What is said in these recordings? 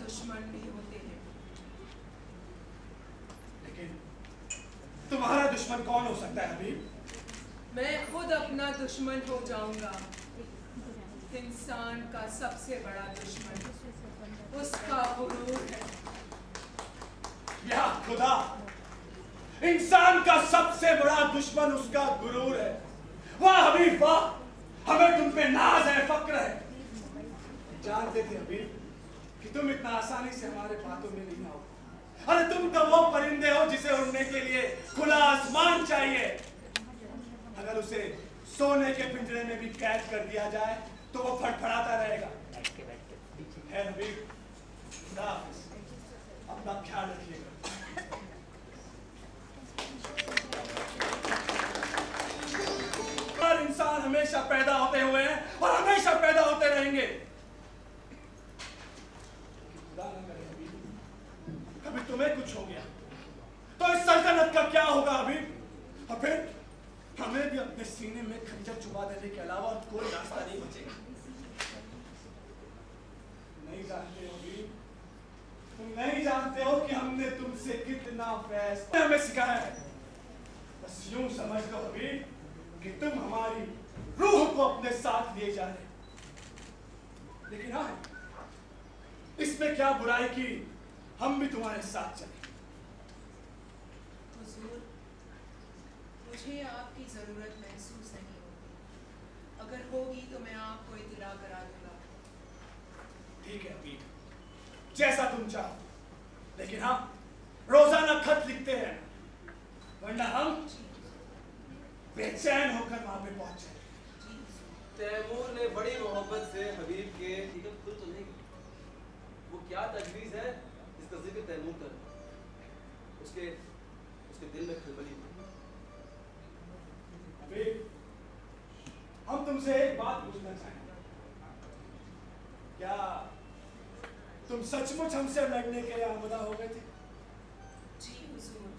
दुश्मन भी होते हैं। लेकिन तुम्हारा दुश्मन कौन हो सकता है हबीब मैं खुद अपना दुश्मन हो जाऊँगा। इंसान का सबसे बड़ा दुश्मन। उसका गुरूर है। या खुदा इंसान का सबसे बड़ा दुश्मन उसका गुरूर है। वाह हबीब वाह। हमें तुम पे नाज है फक्र है। जानते थे हबीब कि तुम इतना आसानी से हमारे बातों में नहीं आओ अरे तुम तो वो परिंदे हो जिसे उड़ने के लिए खुला आसमान चाहिए। अगर उसे सोने के पिंजरे में भी कैद कर दिया जाए तो वो फटफड़ाता रहेगा। अपना ख्याल रखिएगा। इंसान हमेशा पैदा होते हुए हैं और हमेशा पैदा होते रहेंगे खुदा न करे हबीब, कभी तुम्हें कुछ हो गया। तो इस सल्तनत का क्या होगा अभी? और फिर हमें भी अपने सीने में खंजर चुबा देने के अलावा कोई रास्ता नहीं बचेगा। नहीं जानते हो अभी? तुम नहीं जानते हो कि हमने तुमसे कितना फैसला हमें सिखाया है। बस यूँ समझ लो अभी कि तुम हमारी रूह को अपने साथ लिए जा रहे लेकिन हाँ इसमें क्या बुराई की हम भी तुम्हारे साथ चले। हुजूर मुझे आपकी ज़रूरत महसूस नहीं होती। अगर होगी तो मैं आपको इतला करा दूँगा। ठीक है अभी जैसा तुम चाहो। लेकिन हाँ रोज़ाना खत लिखते हैं। वरना हम बेचैन होकर वहाँ पे पहुँचे तैमूर ने बड़ी मोहब्बत से हबीब के खुद तो नहीं उसके उसके दिल में खलबली थी हम तुमसे एक बात पूछना चाहेंगे। क्या तुम सचमुच हमसे लड़ने के लिए आमदा हो गए थे? जी हुजूर।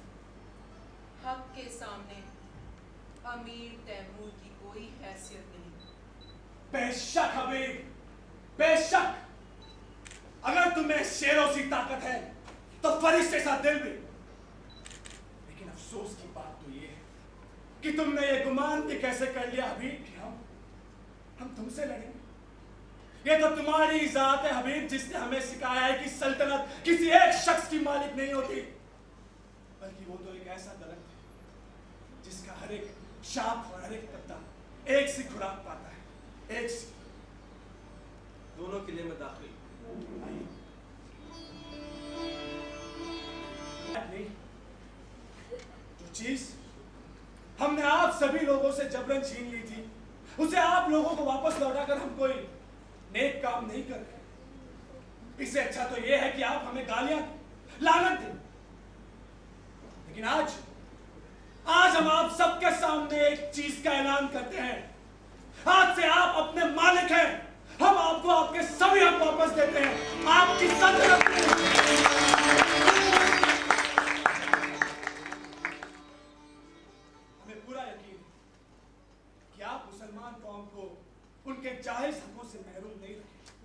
हक के सामने अमीर तैमूर की कोई हैसियत नहीं। बेशक हबीब बेशक। अगर तुम्हें शेरों सी ताकत है तो फरिश्ते सा दिल भी बात तो ये है कि तुमने ये गुमान भी कैसे कर लिया हबीब कि हम हम तुमसे लड़ेंगे ये तो तुम्हारी जात है हबीब जिसने हमें सिखाया है कि सल्तनत किसी एक शख्स की मालिक नहीं होती। बल्कि वो तो एक ऐसा दरख्त है जिसका हर एक शाख और हर एक पत्ता एक सी खुराक पाता है एक सी। दोनों किले में दाखिल। नहीं चीज़। हमने आप सभी लोगों से जबरन छीन ली थी। उसे आप लोगों को वापस लौटाकर हम कोई नेक काम नहीं कर रहे इससे अच्छा तो यह है कि आप हमें गालियाँ लानत दें। लेकिन आज आज हम आप सबके सामने एक चीज़ का ऐलान करते हैं। आज से आप अपने मालिक हैं। हम आपको आपके सभी हक वापस देते हैं। आपकी सल्तनत मुसलमान कौम को उनके जायज़ हकों से महरूम नहीं रहे